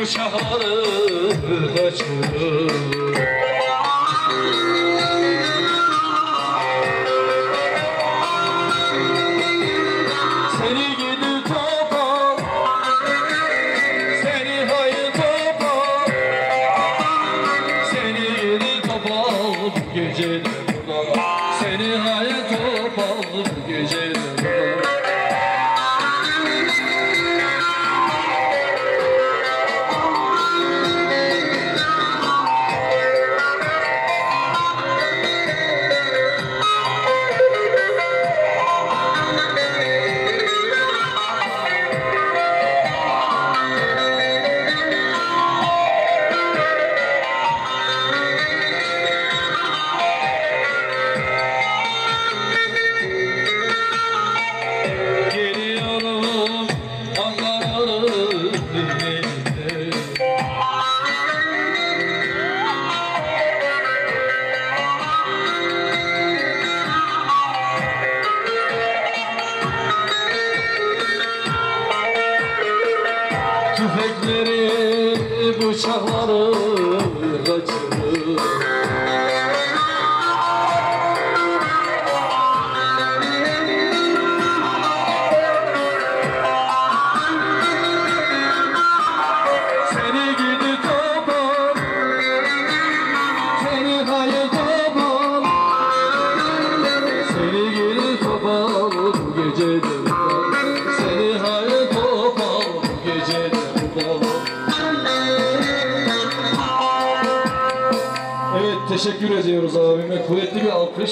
bıçakları kaçırır Seni gidi topal Seni hayır topal Seni gidi topal Bu gece Seni hayır Tüfekleri, bıçakları kaçırır teşekkür ediyoruz abime. Kuvvetli bir alkış.